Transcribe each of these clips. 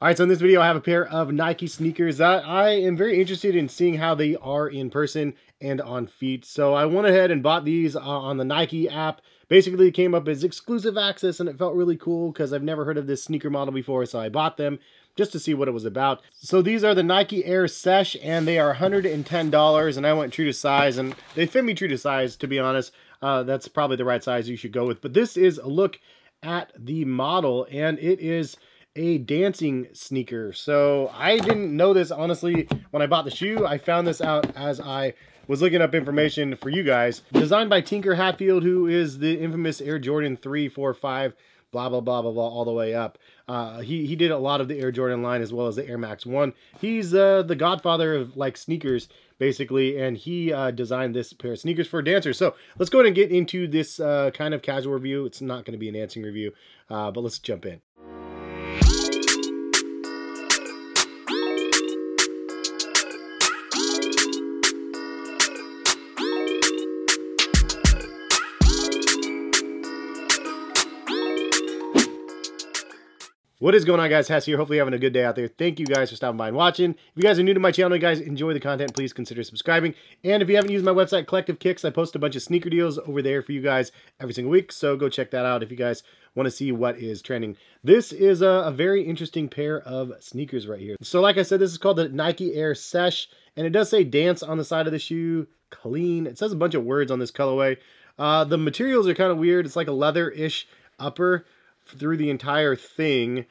All right, so in this video, I have a pair of Nike sneakers that I am very interested in seeing how they are in person and on feet. So I went ahead and bought these uh, on the Nike app. Basically, it came up as exclusive access, and it felt really cool because I've never heard of this sneaker model before, so I bought them just to see what it was about. So these are the Nike Air Sesh, and they are $110, and I went true to size, and they fit me true to size, to be honest. Uh, that's probably the right size you should go with. But this is a look at the model, and it is a dancing sneaker. So I didn't know this, honestly, when I bought the shoe. I found this out as I was looking up information for you guys. Designed by Tinker Hatfield, who is the infamous Air Jordan 3, 4, 5, blah, blah, blah, blah, blah, all the way up. Uh, he, he did a lot of the Air Jordan line as well as the Air Max 1. He's uh, the godfather of, like, sneakers, basically, and he uh, designed this pair of sneakers for dancers. So let's go ahead and get into this uh, kind of casual review. It's not going to be an dancing review, uh, but let's jump in. What is going on guys, Hes here. Hopefully you're having a good day out there. Thank you guys for stopping by and watching. If you guys are new to my channel, you guys enjoy the content, please consider subscribing. And if you haven't used my website, Collective Kicks, I post a bunch of sneaker deals over there for you guys every single week. So go check that out if you guys want to see what is trending. This is a, a very interesting pair of sneakers right here. So like I said, this is called the Nike Air Sesh. And it does say dance on the side of the shoe, clean. It says a bunch of words on this colorway. Uh, the materials are kind of weird. It's like a leather-ish upper through the entire thing.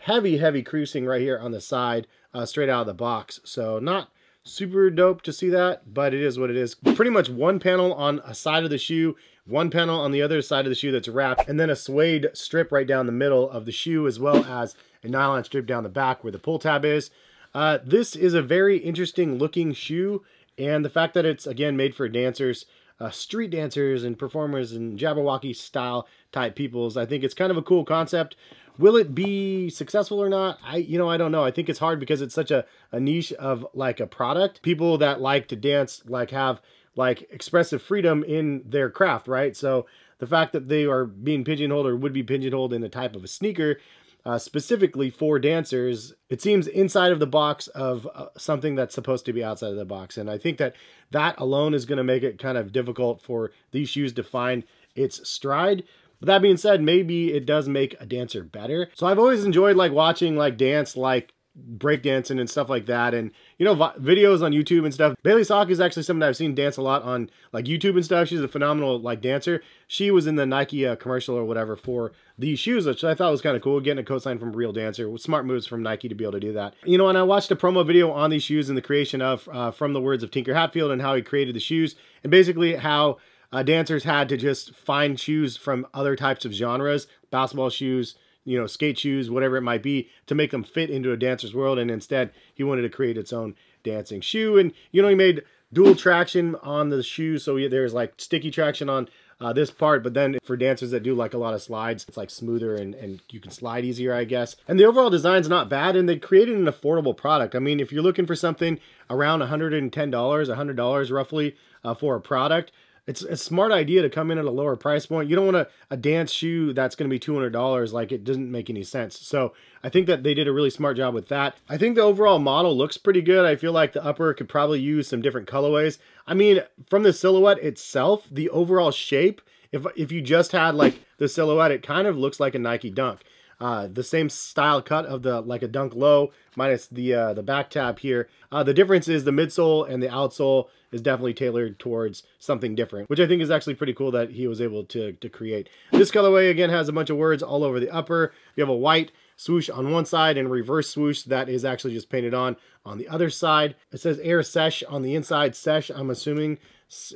Heavy, heavy creasing right here on the side, uh, straight out of the box. So not super dope to see that, but it is what it is. Pretty much one panel on a side of the shoe, one panel on the other side of the shoe that's wrapped, and then a suede strip right down the middle of the shoe, as well as a nylon strip down the back where the pull tab is. Uh, this is a very interesting looking shoe, and the fact that it's, again, made for dancers, uh, street dancers and performers and Jabbawockeez style type peoples. I think it's kind of a cool concept. Will it be successful or not? I, you know, I don't know. I think it's hard because it's such a, a niche of like a product. People that like to dance like have like expressive freedom in their craft, right? So the fact that they are being pigeonholed or would be pigeonholed in the type of a sneaker uh, specifically for dancers, it seems inside of the box of uh, something that's supposed to be outside of the box. And I think that that alone is going to make it kind of difficult for these shoes to find its stride. But that being said, maybe it does make a dancer better. So I've always enjoyed like watching like dance like breakdancing and stuff like that. And you know videos on youtube and stuff. Bailey Sok is actually someone i've seen dance a lot on like youtube and stuff. She's a phenomenal like dancer. She was in the nike uh, commercial or whatever for these shoes which i thought was kind of cool getting a cosign from a real dancer. Smart moves from nike to be able to do that. You know and i watched a promo video on these shoes and the creation of uh, from the words of tinker hatfield and how he created the shoes and basically how uh, dancers had to just find shoes from other types of genres basketball shoes you know, skate shoes, whatever it might be, to make them fit into a dancer's world. And instead, he wanted to create its own dancing shoe. And, you know, he made dual traction on the shoe. So there's like sticky traction on uh, this part. But then for dancers that do like a lot of slides, it's like smoother and, and you can slide easier, I guess. And the overall design's not bad. And they created an affordable product. I mean, if you're looking for something around $110, $100 roughly uh, for a product, it's a smart idea to come in at a lower price point. You don't want a, a dance shoe that's going to be $200. Like it doesn't make any sense. So I think that they did a really smart job with that. I think the overall model looks pretty good. I feel like the upper could probably use some different colorways. I mean, from the silhouette itself, the overall shape, if, if you just had like the silhouette, it kind of looks like a Nike Dunk. Uh, the same style cut of the like a dunk low minus the uh, the back tab here. Uh, the difference is the midsole and the outsole is definitely tailored towards something different, which I think is actually pretty cool that he was able to, to create. This colorway again has a bunch of words all over the upper. You have a white swoosh on one side and reverse swoosh that is actually just painted on on the other side. It says air sesh on the inside. Sesh, I'm assuming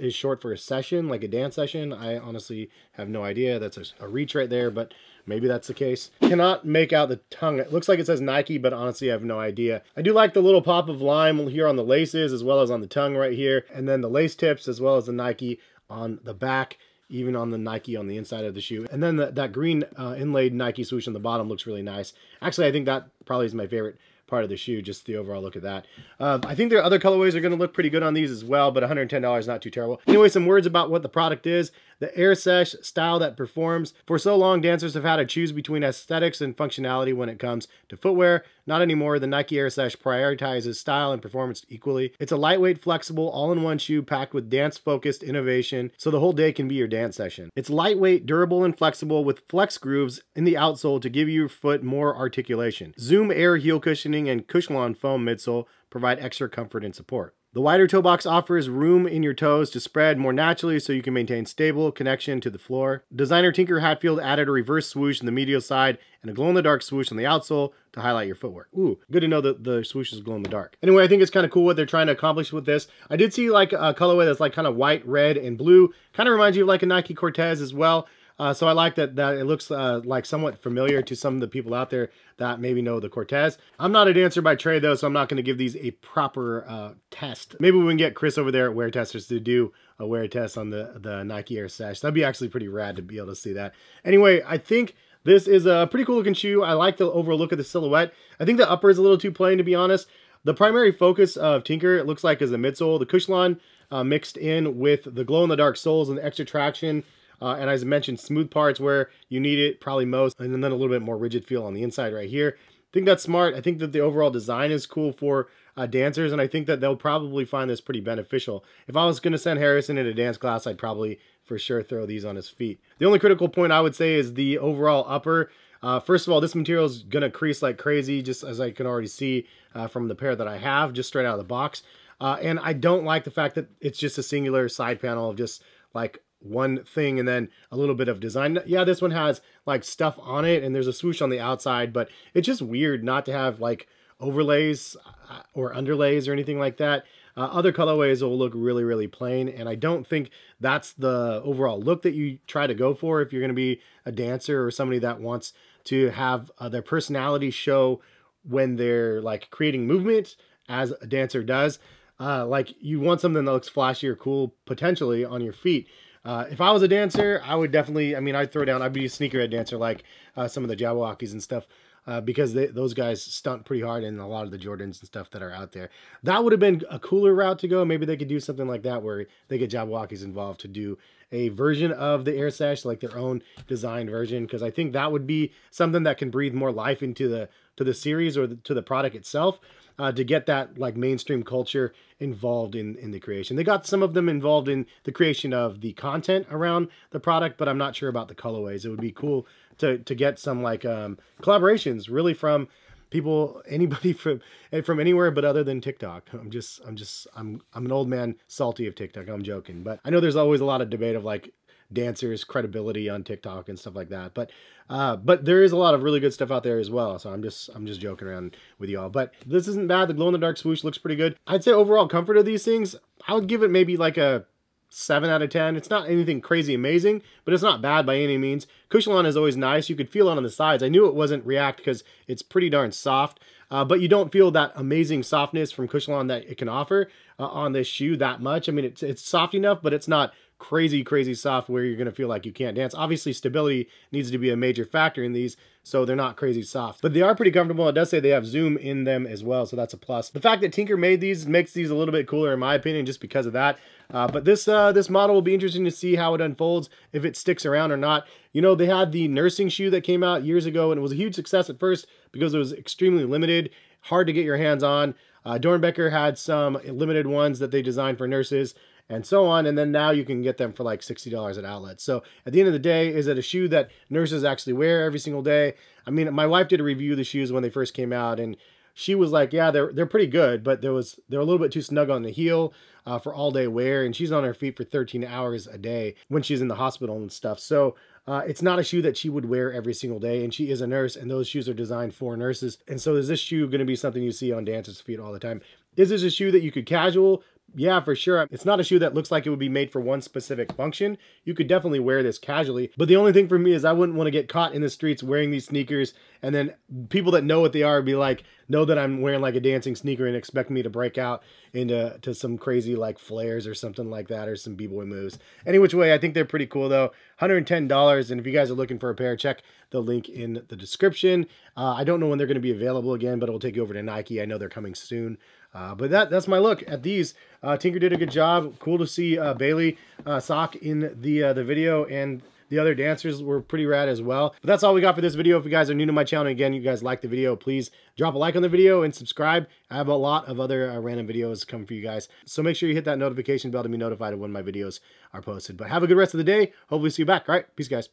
is short for a session, like a dance session. I honestly have no idea. That's a, a reach right there, but Maybe that's the case. Cannot make out the tongue. It looks like it says Nike, but honestly, I have no idea. I do like the little pop of lime here on the laces, as well as on the tongue right here. And then the lace tips, as well as the Nike on the back even on the Nike on the inside of the shoe. And then the, that green uh, inlaid Nike swoosh on the bottom looks really nice. Actually, I think that probably is my favorite part of the shoe, just the overall look of that. Um, I think their other colorways are going to look pretty good on these as well, but $110 is not too terrible. Anyway, some words about what the product is. The Air Sesh style that performs. For so long, dancers have had to choose between aesthetics and functionality when it comes to footwear. Not anymore. The Nike Air Sesh prioritizes style and performance equally. It's a lightweight, flexible, all-in-one shoe packed with dance-focused innovation, so the whole day can be your dance session. It's lightweight, durable, and flexible with flex grooves in the outsole to give your foot more articulation. Zoom Air heel cushioning and Cushlon foam midsole provide extra comfort and support. The wider toe box offers room in your toes to spread more naturally so you can maintain stable connection to the floor. Designer Tinker Hatfield added a reverse swoosh in the medial side and a glow-in-the-dark swoosh on the outsole to highlight your footwork. Ooh, good to know that the swoosh is glow-in-the-dark. Anyway, I think it's kind of cool what they're trying to accomplish with this. I did see like a colorway that's like kind of white, red, and blue. Kind of reminds you of like a Nike Cortez as well. Uh, so I like that that it looks uh, like somewhat familiar to some of the people out there that maybe know the Cortez. I'm not a dancer by trade though, so I'm not going to give these a proper uh, test. Maybe we can get Chris over there at Wear Testers to do a wear test on the, the Nike Air Sesh. That'd be actually pretty rad to be able to see that. Anyway, I think this is a pretty cool looking shoe. I like the overall look of the silhouette. I think the upper is a little too plain to be honest. The primary focus of Tinker, it looks like, is the midsole. The Cushlon uh, mixed in with the glow-in-the-dark soles and the extra traction uh, and as I mentioned, smooth parts where you need it probably most, and then a little bit more rigid feel on the inside right here. I think that's smart. I think that the overall design is cool for uh, dancers, and I think that they'll probably find this pretty beneficial. If I was going to send Harrison in a dance class, I'd probably for sure throw these on his feet. The only critical point I would say is the overall upper. Uh, first of all, this material is going to crease like crazy, just as I can already see uh, from the pair that I have, just straight out of the box. Uh, and I don't like the fact that it's just a singular side panel of just like one thing and then a little bit of design. Yeah, this one has like stuff on it and there's a swoosh on the outside, but it's just weird not to have like overlays uh, or underlays or anything like that. Uh, other colorways will look really, really plain, and I don't think that's the overall look that you try to go for if you're going to be a dancer or somebody that wants to have uh, their personality show when they're like creating movement as a dancer does. Uh, like you want something that looks flashy or cool potentially on your feet. Uh, if I was a dancer, I would definitely, I mean, I'd throw down, I'd be a sneakerhead dancer like uh, some of the Jabbawockeez and stuff. Uh, because they, those guys stunt pretty hard in a lot of the Jordans and stuff that are out there. That would have been a cooler route to go. Maybe they could do something like that where they get Jabbawockeez involved to do a version of the Air Sesh, like their own designed version, because I think that would be something that can breathe more life into the to the series or the, to the product itself uh, to get that like mainstream culture involved in in the creation. They got some of them involved in the creation of the content around the product, but I'm not sure about the colorways. It would be cool to to get some like um, collaborations really from people anybody from from anywhere but other than TikTok. I'm just I'm just I'm I'm an old man salty of TikTok. I'm joking, but I know there's always a lot of debate of like dancers credibility on TikTok and stuff like that. But uh, but there is a lot of really good stuff out there as well. So I'm just I'm just joking around with y'all. But this isn't bad. The glow in the dark swoosh looks pretty good. I'd say overall comfort of these things, I would give it maybe like a 7 out of 10. It's not anything crazy amazing, but it's not bad by any means. Cushlon is always nice. You could feel it on the sides. I knew it wasn't React because it's pretty darn soft, uh, but you don't feel that amazing softness from Cushlon that it can offer uh, on this shoe that much. I mean, it's, it's soft enough, but it's not crazy, crazy soft where you're going to feel like you can't dance. Obviously, stability needs to be a major factor in these, so they're not crazy soft. But they are pretty comfortable. It does say they have zoom in them as well, so that's a plus. The fact that Tinker made these makes these a little bit cooler in my opinion, just because of that. Uh, but this uh, this model will be interesting to see how it unfolds, if it sticks around or not. You know, they had the nursing shoe that came out years ago, and it was a huge success at first because it was extremely limited, hard to get your hands on. Uh, Doernbecher had some limited ones that they designed for nurses and so on. And then now you can get them for like $60 at outlets. So at the end of the day, is it a shoe that nurses actually wear every single day? I mean, my wife did a review of the shoes when they first came out and she was like, yeah, they're, they're pretty good, but there was, they're a little bit too snug on the heel uh, for all day wear. And she's on her feet for 13 hours a day when she's in the hospital and stuff. So uh, it's not a shoe that she would wear every single day, and she is a nurse, and those shoes are designed for nurses. And so is this shoe going to be something you see on dancers' feet all the time? Is this a shoe that you could casual yeah, for sure. It's not a shoe that looks like it would be made for one specific function. You could definitely wear this casually. But the only thing for me is I wouldn't want to get caught in the streets wearing these sneakers and then people that know what they are be like, know that I'm wearing like a dancing sneaker and expect me to break out into to some crazy like flares or something like that or some b-boy moves. Any which way, I think they're pretty cool though. $110. And if you guys are looking for a pair, check the link in the description. Uh, I don't know when they're going to be available again, but it will take you over to Nike. I know they're coming soon. Uh, but that that's my look at these. Uh, Tinker did a good job. Cool to see uh, Bailey uh, Sok in the uh, the video and the other dancers were pretty rad as well. But that's all we got for this video. If you guys are new to my channel, again, you guys like the video, please drop a like on the video and subscribe. I have a lot of other uh, random videos coming for you guys. So make sure you hit that notification bell to be notified of when my videos are posted. But have a good rest of the day. Hopefully see you back. All right. Peace, guys.